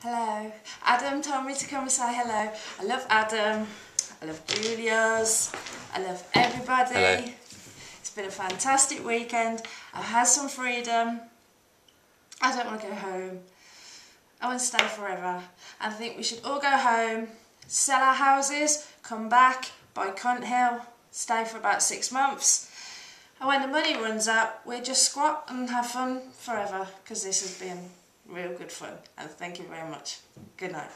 Hello. Adam told me to come and say hello. I love Adam. I love Julia's. I love everybody. Hello. It's been a fantastic weekend. I've had some freedom. I don't want to go home. I want to stay forever. I think we should all go home, sell our houses, come back, buy Cunt Hill, stay for about six months. And when the money runs out, we just squat and have fun forever because this has been real good fun. And thank you very much. Good night.